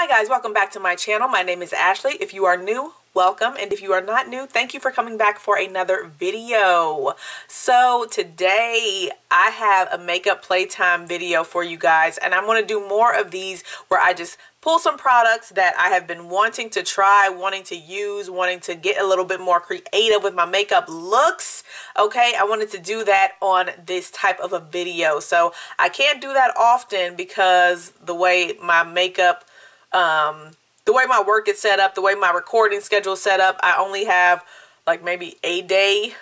Hi guys, welcome back to my channel. My name is Ashley. If you are new, welcome. And if you are not new, thank you for coming back for another video. So today I have a makeup playtime video for you guys and I'm going to do more of these where I just pull some products that I have been wanting to try, wanting to use, wanting to get a little bit more creative with my makeup looks. Okay, I wanted to do that on this type of a video. So I can't do that often because the way my makeup, um, the way my work is set up, the way my recording schedule is set up, I only have like maybe a day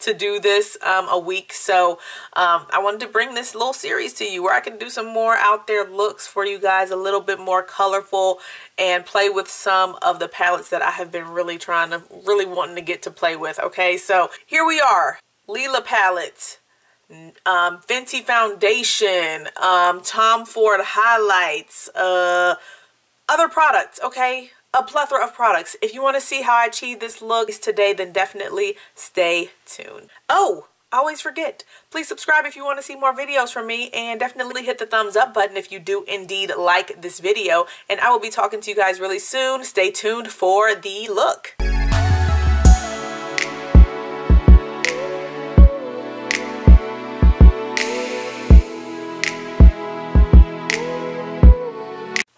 to do this um, a week. So um, I wanted to bring this little series to you where I can do some more out there looks for you guys, a little bit more colorful and play with some of the palettes that I have been really trying to, really wanting to get to play with. Okay, so here we are. Lila palette. Um, Fenty Foundation, um, Tom Ford Highlights, uh, other products, okay? a plethora of products. If you want to see how I achieve this look today, then definitely stay tuned. Oh, I always forget. Please subscribe if you want to see more videos from me and definitely hit the thumbs up button if you do indeed like this video. And I will be talking to you guys really soon. Stay tuned for the look.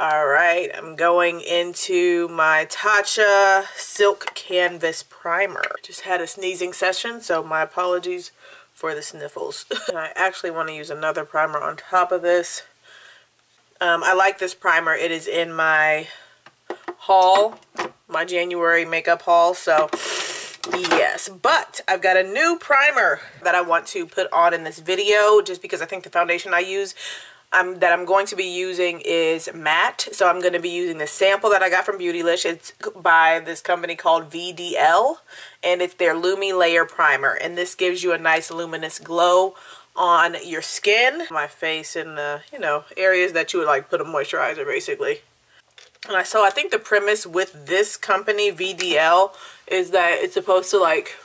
All right, I'm going into my Tatcha Silk Canvas Primer. Just had a sneezing session, so my apologies for the sniffles. I actually want to use another primer on top of this. Um, I like this primer. It is in my haul, my January makeup haul, so yes. But I've got a new primer that I want to put on in this video just because I think the foundation I use I'm, that I'm going to be using is matte. So I'm going to be using the sample that I got from Beautylish. It's by this company called VDL. And it's their Lumilayer Primer. And this gives you a nice luminous glow on your skin. My face and the, you know, areas that you would like put a moisturizer basically. And I, so I think the premise with this company, VDL, is that it's supposed to like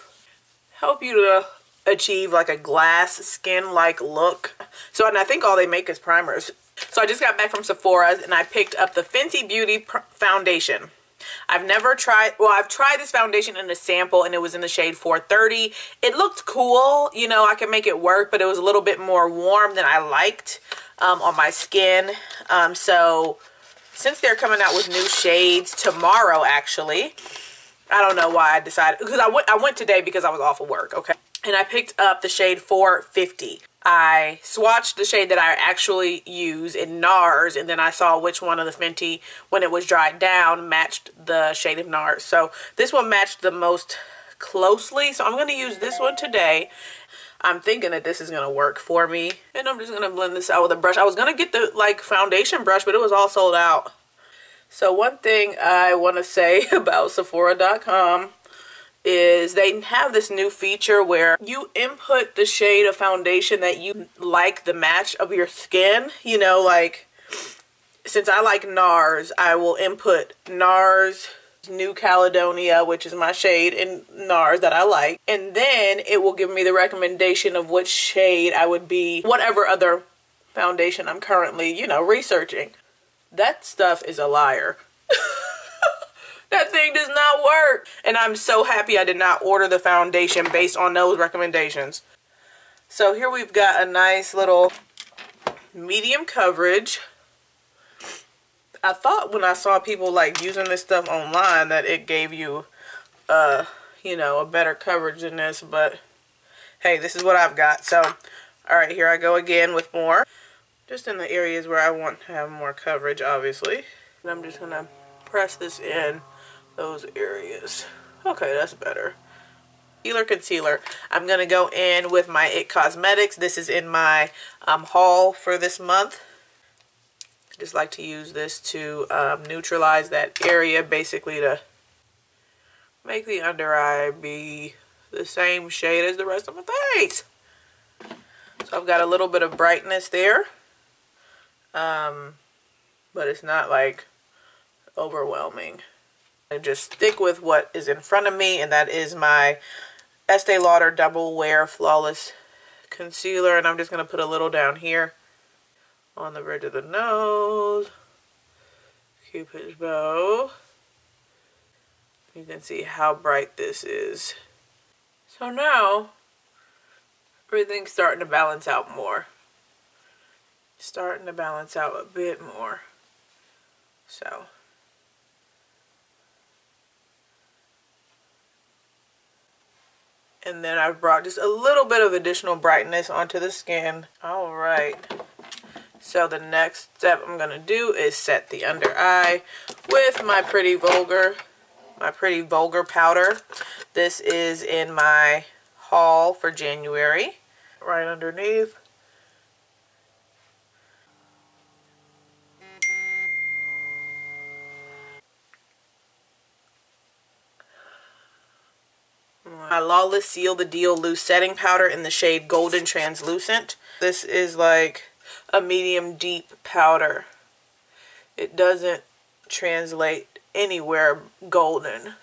help you to achieve like a glass skin like look so and I think all they make is primers. So I just got back from Sephora's and I picked up the Fenty Beauty foundation. I've never tried well I've tried this foundation in a sample and it was in the shade 430 it looked cool you know I could make it work but it was a little bit more warm than I liked um, on my skin. Um, so since they're coming out with new shades tomorrow actually I don't know why I decided because I went I went today because I was off of work okay? And I picked up the shade 450. I swatched the shade that I actually use in NARS and then I saw which one of the Fenty when it was dried down matched the shade of NARS. So this one matched the most closely. So I'm going to use this one today. I'm thinking that this is going to work for me. And I'm just going to blend this out with a brush. I was going to get the like foundation brush but it was all sold out. So one thing I want to say about Sephora.com is they have this new feature where you input the shade of foundation that you like the match of your skin. You know, like, since I like NARS, I will input NARS New Caledonia, which is my shade in NARS that I like. And then it will give me the recommendation of which shade I would be, whatever other foundation I'm currently, you know, researching. That stuff is a liar. That thing does not work. And I'm so happy I did not order the foundation based on those recommendations. So here we've got a nice little medium coverage. I thought when I saw people like using this stuff online that it gave you, uh, you know, a better coverage than this. But hey, this is what I've got. So, all right, here I go again with more. Just in the areas where I want to have more coverage, obviously. And I'm just going to press this in those areas. Okay, that's better. Concealer, concealer. I'm going to go in with my IT Cosmetics. This is in my um, haul for this month. I just like to use this to um, neutralize that area, basically to make the under eye be the same shade as the rest of my face. So I've got a little bit of brightness there. Um, but it's not like overwhelming. I just stick with what is in front of me, and that is my Estee Lauder Double Wear Flawless Concealer, and I'm just going to put a little down here on the bridge of the nose. Cupid's bow. You can see how bright this is. So now, everything's starting to balance out more. Starting to balance out a bit more. So. And then I've brought just a little bit of additional brightness onto the skin. All right. So the next step I'm going to do is set the under eye with my Pretty Vulgar, my Pretty Vulgar powder. This is in my haul for January. Right underneath. Lawless Seal the Deal Loose Setting Powder in the shade Golden Translucent. This is like a medium deep powder. It doesn't translate anywhere golden.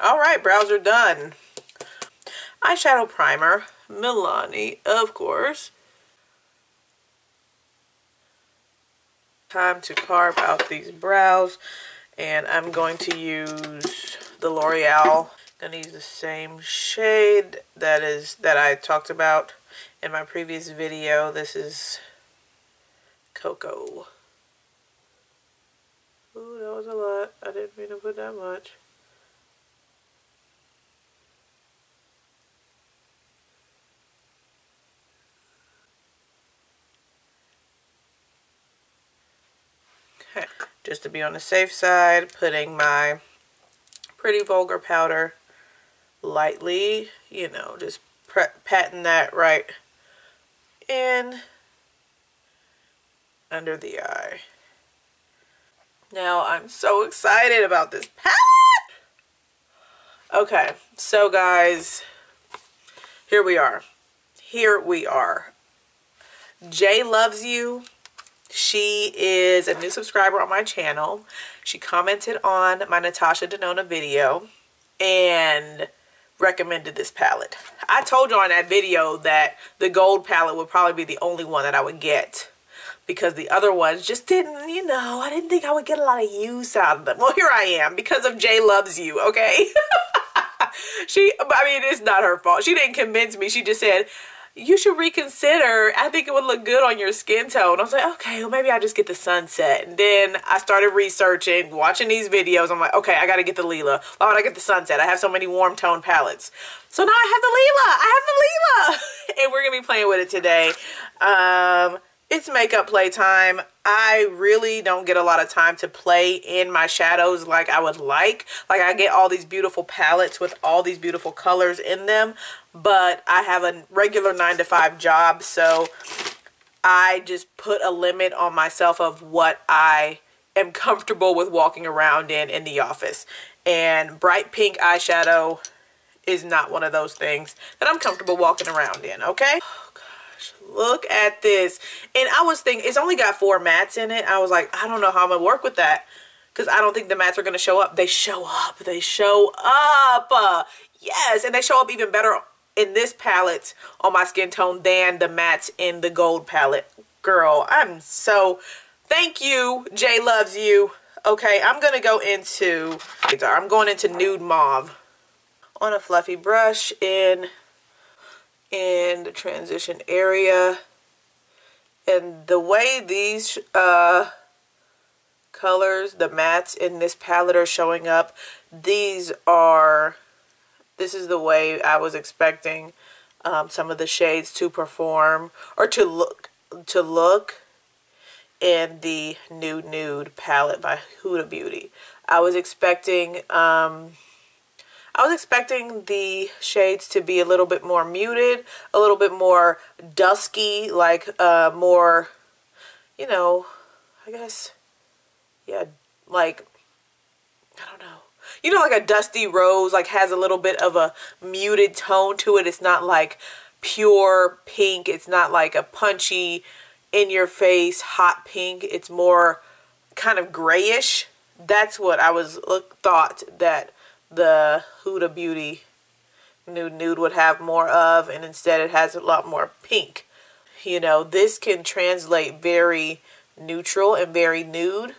Alright, brows are done. Eyeshadow primer, Milani, of course. Time to carve out these brows and I'm going to use the L'Oreal. To use the same shade that is that I talked about in my previous video. This is Cocoa. Ooh, that was a lot. I didn't mean to put that much. just to be on the safe side, putting my Pretty Vulgar powder lightly, you know, just patting that right in under the eye. Now, I'm so excited about this palette! Okay, so guys, here we are. Here we are. Jay loves you. She is a new subscriber on my channel. She commented on my Natasha Denona video and recommended this palette. I told you on that video that the gold palette would probably be the only one that I would get because the other ones just didn't, you know, I didn't think I would get a lot of use out of them. Well, here I am because of Jay Loves You, okay? she, I mean, it's not her fault. She didn't convince me. She just said, you should reconsider. I think it would look good on your skin tone. I was like, okay, well, maybe I just get the sunset. And then I started researching, watching these videos. I'm like, okay, I got to get the Lila. Why would I get the sunset? I have so many warm tone palettes. So now I have the Lila. I have the Lila. and we're going to be playing with it today. Um, it's makeup playtime. I really don't get a lot of time to play in my shadows like I would like. Like I get all these beautiful palettes with all these beautiful colors in them, but I have a regular 9 to 5 job, so I just put a limit on myself of what I am comfortable with walking around in in the office. And bright pink eyeshadow is not one of those things that I'm comfortable walking around in, okay? Look at this. And i was thinking it's only got four mattes in it. I was like i don't know how i'm gonna work with that. Because i don't think the mattes are gonna show up. They show up. They show up. Uh, yes and they show up even better in this palette on my skin tone than the mattes in the gold palette. Girl i'm so thank you. Jay loves you. Okay i'm gonna go into i'm going into nude mauve on a fluffy brush in in the transition area. And the way these uh, colors, the mattes in this palette are showing up, these are, this is the way I was expecting um, some of the shades to perform or to look, to look in the Nude Nude palette by Huda Beauty. I was expecting um, I was expecting the shades to be a little bit more muted, a little bit more dusky, like uh, more, you know, I guess, yeah, like, I don't know. You know, like a dusty rose, like has a little bit of a muted tone to it. It's not like pure pink. It's not like a punchy, in your face, hot pink. It's more kind of grayish. That's what I was thought that the Huda Beauty Nude Nude would have more of, and instead it has a lot more pink. You know, this can translate very neutral and very nude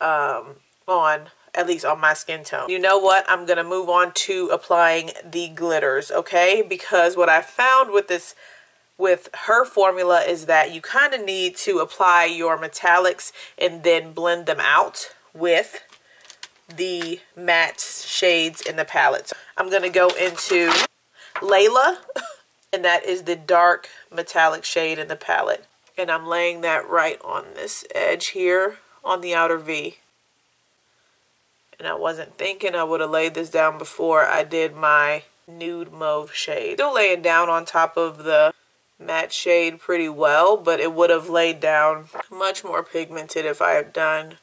um, on, at least on my skin tone. You know what? I'm going to move on to applying the glitters, okay? Because what I found with this with her formula is that you kind of need to apply your metallics and then blend them out with the matte shades in the palette. I'm going to go into Layla, and that is the dark metallic shade in the palette. And I'm laying that right on this edge here on the outer V. And I wasn't thinking I would have laid this down before I did my nude mauve shade. Still laying down on top of the matte shade pretty well, but it would have laid down much more pigmented if I had done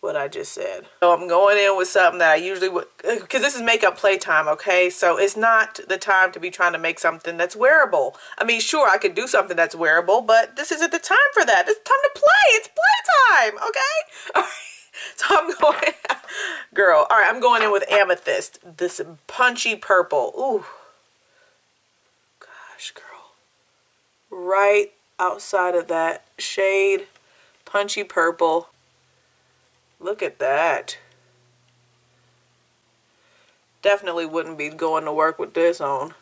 what I just said. So I'm going in with something that I usually would, uh, because this is makeup playtime, okay? So it's not the time to be trying to make something that's wearable. I mean, sure, I could do something that's wearable, but this isn't the time for that. It's time to play. It's playtime, okay? All right. So I'm going, girl, all right, I'm going in with Amethyst, this punchy purple. Ooh. Gosh, girl. Right outside of that shade, punchy purple Look at that. Definitely wouldn't be going to work with this on.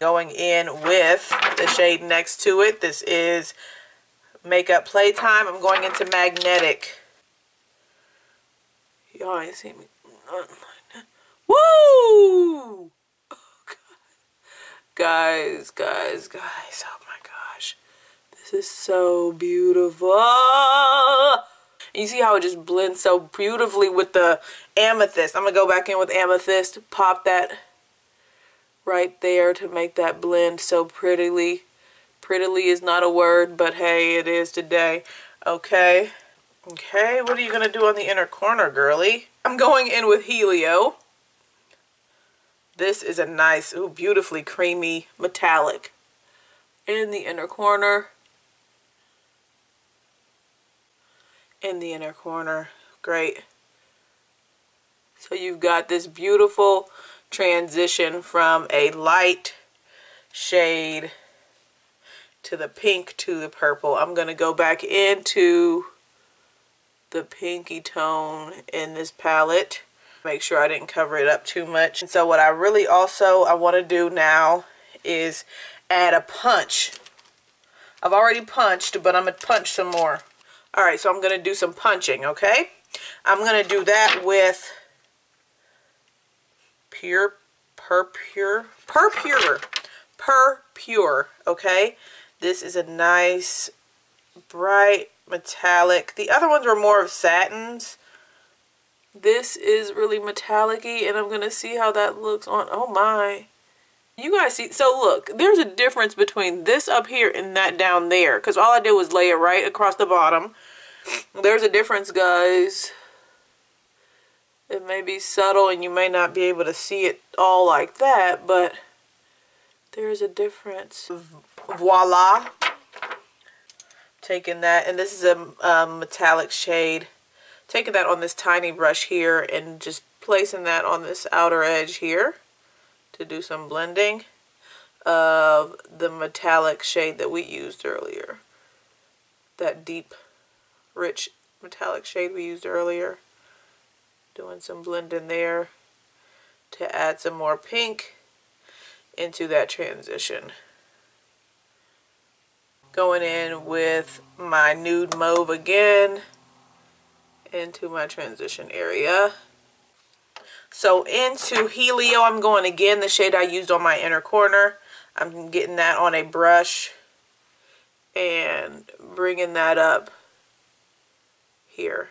Going in with the shade next to it. This is Makeup Playtime. I'm going into Magnetic. Y'all ain't seen me. Woo! Guys, guys, guys. Oh my gosh. This is so beautiful. And you see how it just blends so beautifully with the amethyst. I'm going to go back in with amethyst, pop that right there to make that blend so prettily. Prettily is not a word, but hey, it is today. Okay. Okay, what are you going to do on the inner corner, girly? I'm going in with Helio. This is a nice, ooh, beautifully creamy metallic in the inner corner. In the inner corner. Great. So you've got this beautiful transition from a light shade to the pink to the purple. I'm going to go back into the pinky tone in this palette. Make sure I didn't cover it up too much. And so what I really also I want to do now is add a punch. I've already punched, but I'm going to punch some more. All right, so I'm going to do some punching, okay? I'm going to do that with pure, per pure, per pure, per pure, okay? This is a nice, bright, metallic. The other ones were more of satins. This is really metallic and I'm going to see how that looks on, oh my. You guys see, so look, there's a difference between this up here and that down there. Because all I did was lay it right across the bottom. There's a difference, guys. It may be subtle and you may not be able to see it all like that, but there's a difference. Voila. Taking that, and this is a um, metallic shade. Taking that on this tiny brush here and just placing that on this outer edge here to do some blending of the metallic shade that we used earlier. That deep, rich metallic shade we used earlier. Doing some blending there to add some more pink into that transition. Going in with my nude mauve again into my transition area. So into Helio, I'm going again, the shade I used on my inner corner. I'm getting that on a brush and bringing that up here.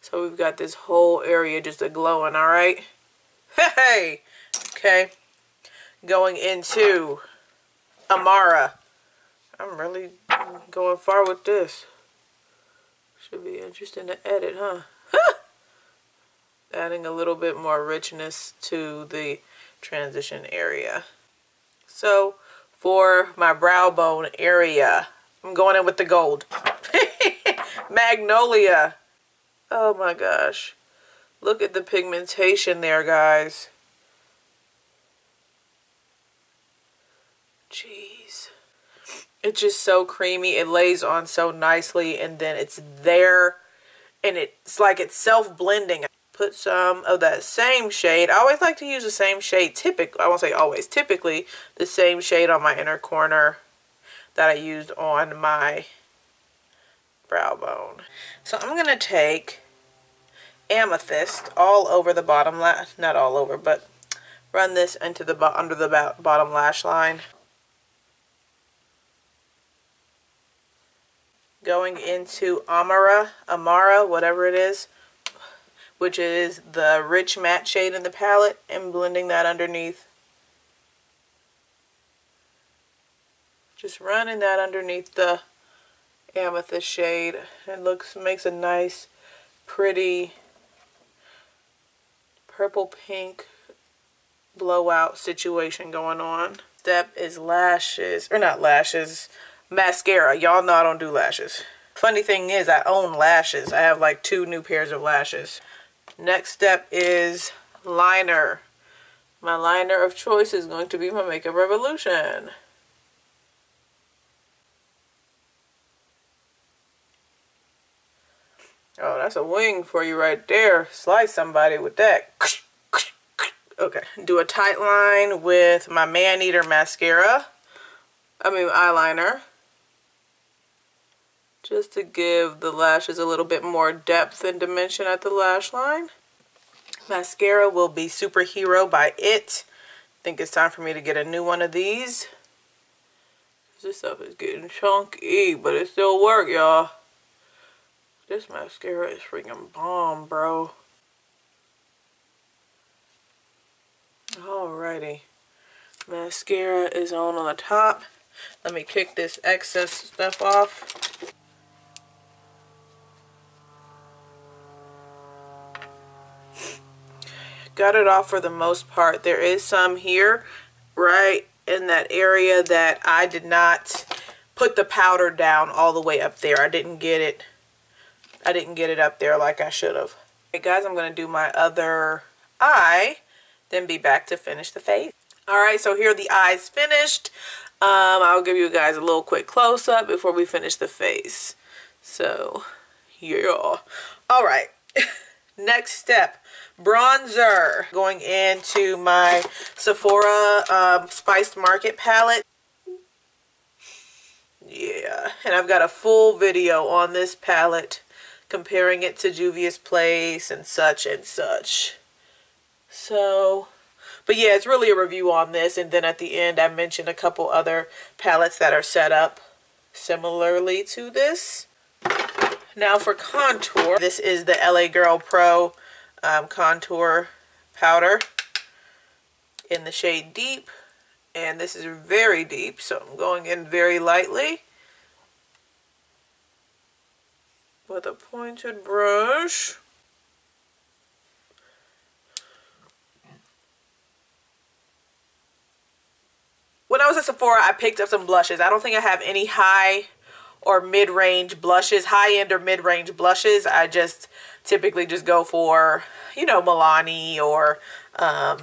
So we've got this whole area just a glowing, all right? Hey! Okay. Going into Amara. I'm really going far with this. Should be interesting to edit, huh? adding a little bit more richness to the transition area. So for my brow bone area, I'm going in with the gold. Magnolia. Oh my gosh. Look at the pigmentation there, guys. Jeez. It's just so creamy. It lays on so nicely, and then it's there, and it's like it's self-blending. Put some of that same shade. I always like to use the same shade. Typically, I won't say always. Typically, the same shade on my inner corner that I used on my brow bone. So I'm going to take amethyst all over the bottom, lash, not all over, but run this into the under the bottom lash line. going into Amara, Amara, whatever it is, which is the rich matte shade in the palette, and blending that underneath. Just running that underneath the amethyst shade. It looks makes a nice, pretty purple pink blowout situation going on. Step is lashes, or not lashes, mascara. Y'all know I don't do lashes. Funny thing is, I own lashes. I have like two new pairs of lashes. Next step is liner. My liner of choice is going to be my Makeup Revolution. Oh, that's a wing for you right there. Slice somebody with that. Okay, do a tight line with my Man Eater mascara. I mean eyeliner just to give the lashes a little bit more depth and dimension at the lash line. Mascara will be Superhero by IT. I think it's time for me to get a new one of these. This stuff is getting chunky, but it still work, y'all. This mascara is freaking bomb, bro. Alrighty. Mascara is on on the top. Let me kick this excess stuff off. Got it off for the most part. There is some here, right in that area that I did not put the powder down all the way up there. I didn't get it. I didn't get it up there like I should have. Okay, guys, I'm going to do my other eye, then be back to finish the face. All right, so here the eyes finished. Um, I'll give you guys a little quick close-up before we finish the face. So, yeah. All right. Next step bronzer going into my Sephora um, Spiced Market palette. Yeah, and I've got a full video on this palette comparing it to Juvia's Place and such and such. So, but yeah, it's really a review on this. And then at the end, I mentioned a couple other palettes that are set up similarly to this. Now for contour, this is the LA Girl Pro um, contour powder in the shade Deep. And this is very deep, so I'm going in very lightly with a pointed brush. When I was at Sephora, I picked up some blushes. I don't think I have any high or mid-range blushes, high-end or mid-range blushes. I just typically just go for, you know, Milani or um,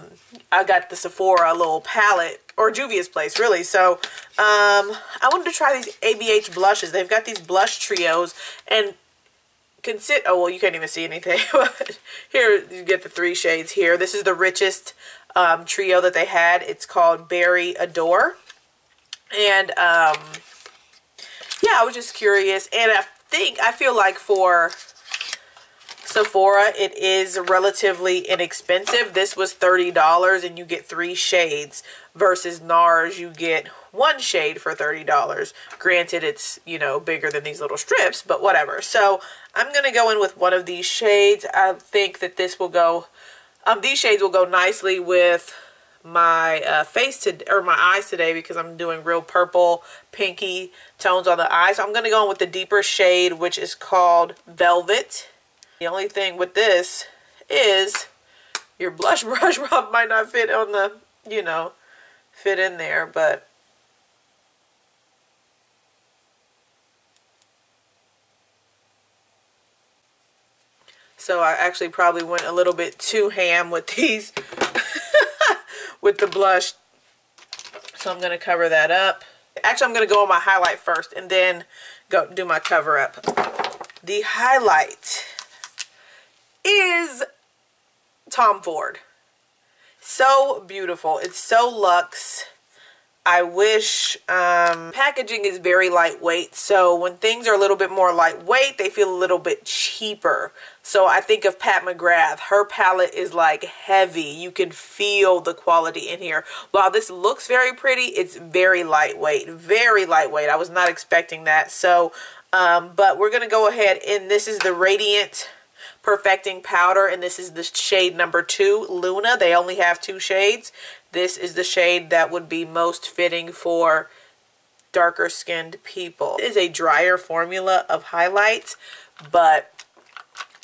I got the Sephora little palette or Juvia's Place, really. So um, I wanted to try these ABH blushes. They've got these blush trios and consider, oh, well, you can't even see anything. here, you get the three shades here. This is the richest um, trio that they had. It's called Berry Adore. And, um, I was just curious. And I think, I feel like for Sephora, it is relatively inexpensive. This was $30 and you get three shades versus NARS, you get one shade for $30. Granted, it's, you know, bigger than these little strips, but whatever. So I'm going to go in with one of these shades. I think that this will go, um, these shades will go nicely with my uh, face to or my eyes today because I'm doing real purple pinky tones on the eyes. So I'm going to go in with the deeper shade which is called Velvet. The only thing with this is your blush brush might not fit on the, you know, fit in there, but So I actually probably went a little bit too ham with these with the blush. So I'm going to cover that up. Actually, I'm going to go on my highlight first and then go do my cover up. The highlight is Tom Ford. So beautiful. It's so luxe. I wish um, packaging is very lightweight. So when things are a little bit more lightweight, they feel a little bit cheaper. So I think of Pat McGrath. Her palette is like heavy. You can feel the quality in here. While this looks very pretty, it's very lightweight. Very lightweight. I was not expecting that. So, um, but we're going to go ahead and this is the Radiant Perfecting Powder, and this is the shade number two, Luna. They only have two shades. This is the shade that would be most fitting for darker skinned people. It is a drier formula of highlights, but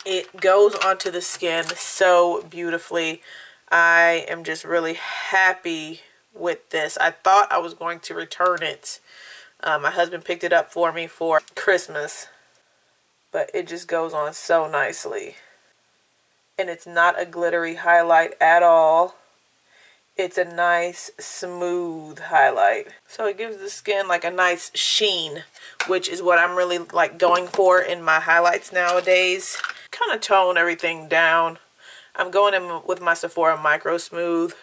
it goes onto the skin so beautifully. I am just really happy with this. I thought I was going to return it. Uh, my husband picked it up for me for Christmas but it just goes on so nicely. And it's not a glittery highlight at all. It's a nice smooth highlight. So it gives the skin like a nice sheen, which is what I'm really like going for in my highlights nowadays. Kind of tone everything down. I'm going in with my Sephora Micro Smooth,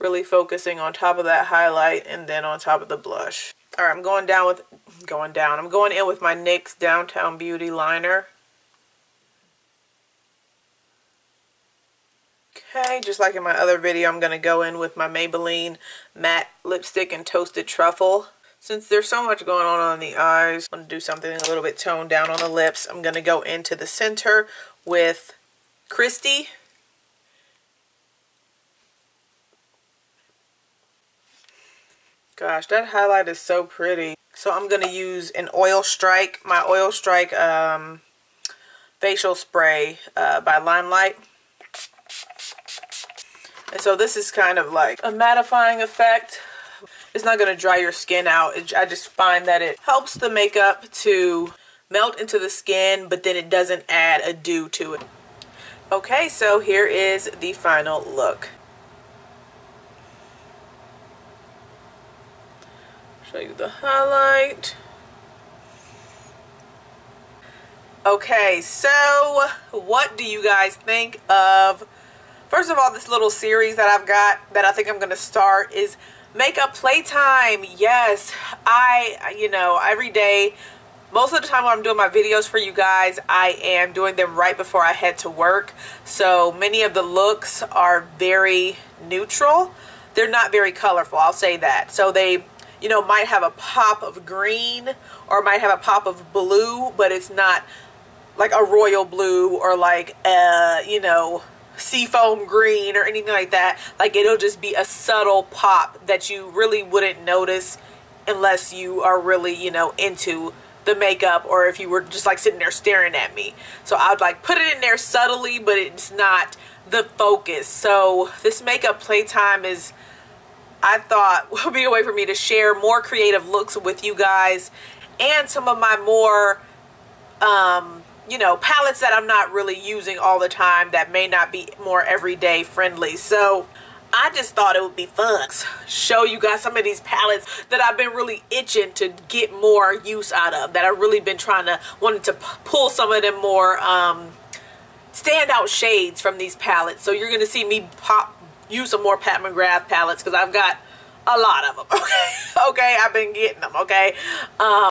really focusing on top of that highlight and then on top of the blush. All right, I'm going down with, going down. I'm going in with my NYX Downtown Beauty liner. Okay, just like in my other video, I'm going to go in with my Maybelline Matte Lipstick and Toasted Truffle. Since there's so much going on on the eyes, I'm going to do something a little bit toned down on the lips. I'm going to go into the center with Christy Gosh, that highlight is so pretty. So I'm going to use an Oil Strike, my Oil Strike um, facial spray uh, by Limelife. And so this is kind of like a mattifying effect. It's not going to dry your skin out. It, I just find that it helps the makeup to melt into the skin, but then it doesn't add a dew to it. Okay, so here is the final look. Show you the highlight. Okay, so what do you guys think of, first of all, this little series that I've got that I think I'm going to start is Makeup Playtime. Yes, I, you know, every day, most of the time when I'm doing my videos for you guys, I am doing them right before I head to work. So many of the looks are very neutral. They're not very colorful, I'll say that. So they you know, might have a pop of green or might have a pop of blue, but it's not like a royal blue or like a, you know, seafoam green or anything like that. Like it'll just be a subtle pop that you really wouldn't notice unless you are really, you know, into the makeup or if you were just like sitting there staring at me. So I'd like put it in there subtly, but it's not the focus. So this makeup playtime is I thought would be a way for me to share more creative looks with you guys and some of my more, um, you know, palettes that I'm not really using all the time that may not be more everyday friendly. So I just thought it would be fun show you guys some of these palettes that I've been really itching to get more use out of that I've really been trying to wanted to pull some of them more um, standout shades from these palettes so you're gonna see me pop use some more Pat McGrath palettes because I've got a lot of them. Okay, okay, I've been getting them. Okay, um,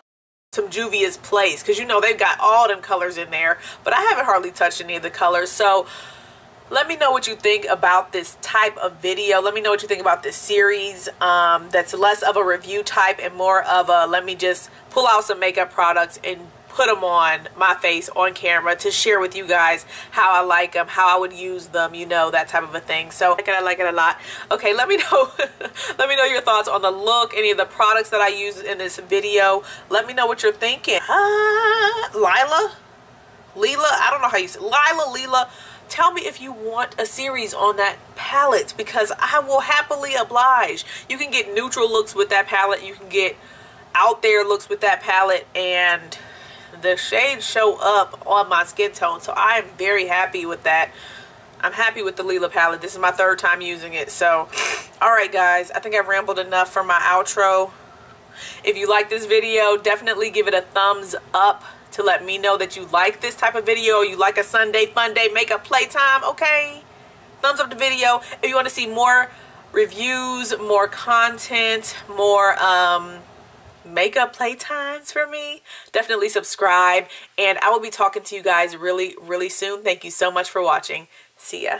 some Juvia's Place because you know they've got all them colors in there, but I haven't hardly touched any of the colors. So let me know what you think about this type of video. Let me know what you think about this series um, that's less of a review type and more of a let me just pull out some makeup products and put them on my face on camera to share with you guys how I like them, how I would use them, you know, that type of a thing. So I like it a lot. Okay, let me know let me know your thoughts on the look, any of the products that I use in this video. Let me know what you're thinking. Uh, Lila? Leela? I don't know how you say Lila, Lila. tell me if you want a series on that palette because I will happily oblige. You can get neutral looks with that palette. You can get out there looks with that palette and the shades show up on my skin tone so I am very happy with that I'm happy with the Lila palette. This is my third time using it. So, alright guys. I think I've rambled enough for my outro. If you like this video, definitely give it a thumbs up to let me know that you like this type of video. You like a Sunday fun day makeup playtime, okay? Thumbs up the video. If you want to see more reviews, more content, more um, makeup playtimes for me, definitely subscribe. And I will be talking to you guys really, really soon. Thank you so much for watching. See ya.